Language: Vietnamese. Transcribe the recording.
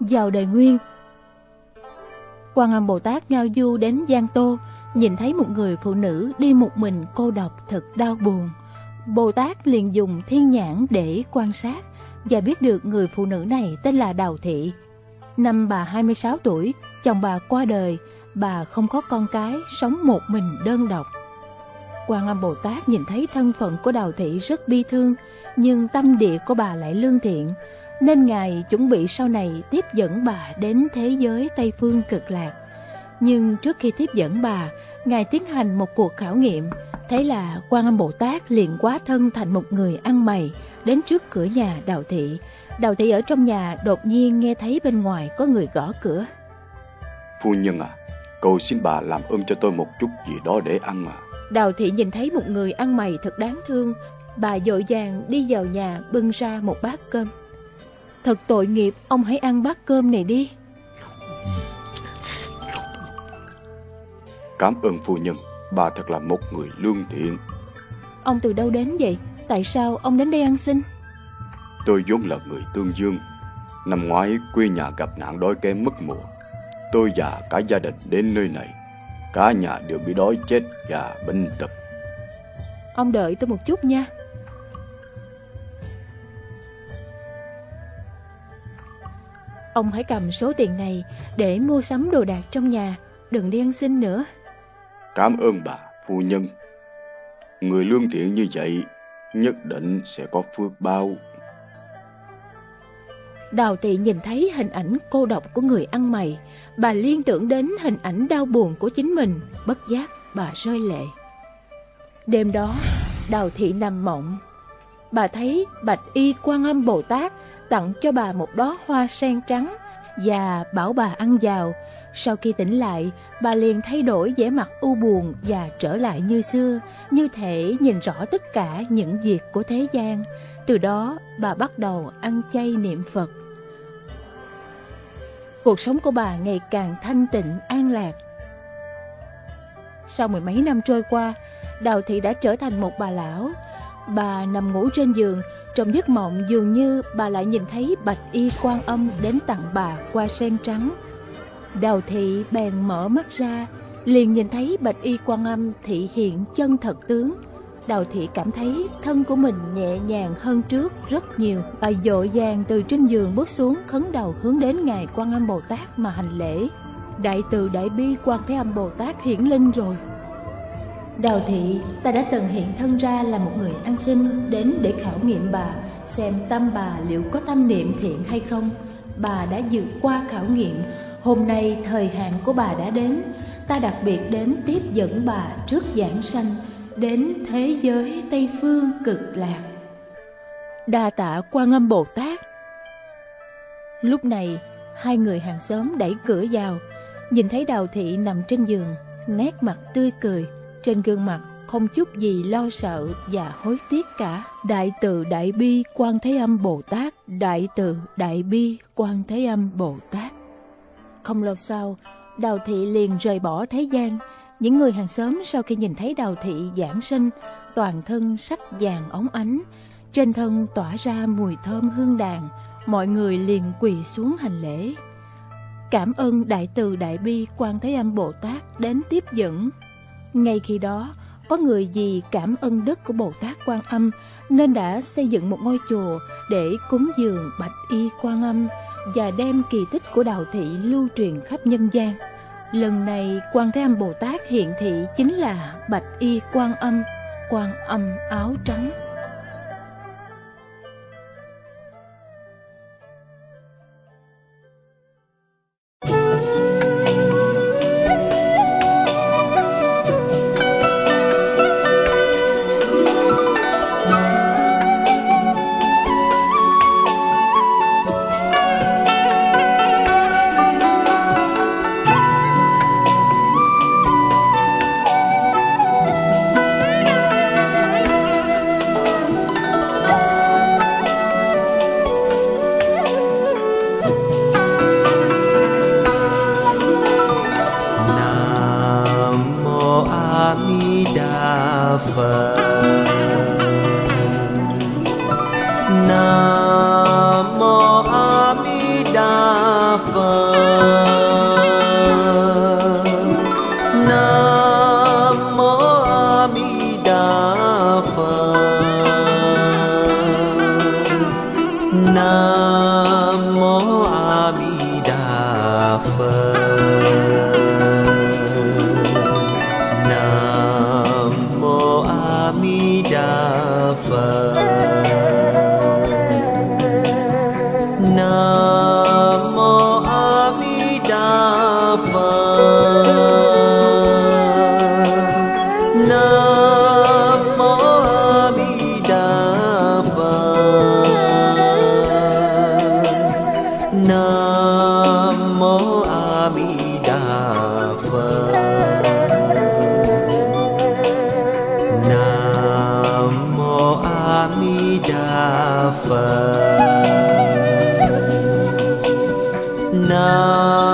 vào đời Nguyên. Quan Âm Bồ Tát ngao du đến Giang Tô, nhìn thấy một người phụ nữ đi một mình cô độc thật đau buồn. Bồ Tát liền dùng thiên nhãn để quan sát và biết được người phụ nữ này tên là Đào Thị. Năm bà 26 tuổi, chồng bà qua đời, bà không có con cái, sống một mình đơn độc. Quan Âm Bồ Tát nhìn thấy thân phận của Đào Thị rất bi thương, nhưng tâm địa của bà lại lương thiện, nên Ngài chuẩn bị sau này tiếp dẫn bà đến thế giới Tây Phương cực lạc. Nhưng trước khi tiếp dẫn bà, Ngài tiến hành một cuộc khảo nghiệm, thế là Quan Âm Bồ Tát liền quá thân thành một người ăn mày, đến trước cửa nhà Đào Thị. Đào Thị ở trong nhà đột nhiên nghe thấy bên ngoài có người gõ cửa. Phu nhân à, cầu xin bà làm ơn cho tôi một chút gì đó để ăn à. Đào Thị nhìn thấy một người ăn mày thật đáng thương, bà dội vàng đi vào nhà bưng ra một bát cơm. Thật tội nghiệp, ông hãy ăn bát cơm này đi. Cảm ơn phu nhân, bà thật là một người lương thiện. Ông từ đâu đến vậy? Tại sao ông đến đây ăn xin? Tôi vốn là người tương dương. Năm ngoái quê nhà gặp nạn đói kém mất mùa. Tôi và cả gia đình đến nơi này. Cả nhà đều bị đói chết và bệnh tật. Ông đợi tôi một chút nha. Ông hãy cầm số tiền này để mua sắm đồ đạc trong nhà, đừng đi ăn xin nữa. Cảm ơn bà, phu nhân. Người lương thiện như vậy nhất định sẽ có phước bao. Đào thị nhìn thấy hình ảnh cô độc của người ăn mày, bà liên tưởng đến hình ảnh đau buồn của chính mình, bất giác bà rơi lệ. Đêm đó, Đào thị nằm mộng. Bà thấy Bạch Y Quan Âm Bồ Tát tặng cho bà một đóa hoa sen trắng và bảo bà ăn vào. Sau khi tỉnh lại, bà liền thay đổi vẻ mặt u buồn và trở lại như xưa, như thể nhìn rõ tất cả những việc của thế gian. Từ đó, bà bắt đầu ăn chay niệm Phật. Cuộc sống của bà ngày càng thanh tịnh, an lạc. Sau mười mấy năm trôi qua, Đào Thị đã trở thành một bà lão. Bà nằm ngủ trên giường, trong giấc mộng dường như bà lại nhìn thấy bạch y quan âm đến tặng bà qua sen trắng. Đào thị bèn mở mắt ra, liền nhìn thấy bạch y quan âm thị hiện chân thật tướng. Đào thị cảm thấy thân của mình nhẹ nhàng hơn trước rất nhiều. Bà dội vàng từ trên giường bước xuống khấn đầu hướng đến ngài quan âm Bồ Tát mà hành lễ. Đại từ đại bi quan thế âm Bồ Tát hiển linh rồi. Đào thị, ta đã từng hiện thân ra là một người ăn xin đến để khảo nghiệm bà, xem tâm bà liệu có tâm niệm thiện hay không. Bà đã vượt qua khảo nghiệm, hôm nay thời hạn của bà đã đến, ta đặc biệt đến tiếp dẫn bà trước giảng sanh, đến thế giới Tây Phương cực lạc. Đa tạ quan âm Bồ Tát. Lúc này, hai người hàng xóm đẩy cửa vào, nhìn thấy đào thị nằm trên giường, nét mặt tươi cười, trên gương mặt không chút gì lo sợ và hối tiếc cả. Đại từ Đại Bi Quan Thế Âm Bồ Tát, Đại từ Đại Bi Quan Thế Âm Bồ Tát. Không lâu sau, Đào Thị liền rời bỏ thế gian. Những người hàng xóm sau khi nhìn thấy Đào Thị giảng sinh, toàn thân sắc vàng óng ánh, trên thân tỏa ra mùi thơm hương đàn, mọi người liền quỳ xuống hành lễ. Cảm ơn Đại từ Đại Bi Quan Thế Âm Bồ Tát đến tiếp dẫn ngay khi đó, có người vì cảm ơn đức của Bồ Tát Quan Âm nên đã xây dựng một ngôi chùa để cúng dường Bạch Y Quan Âm và đem kỳ tích của Đào Thị lưu truyền khắp nhân gian. Lần này Quan Thế Âm Bồ Tát hiện thị chính là Bạch Y Quan Âm, Quan Âm áo trắng. đà phật. Nam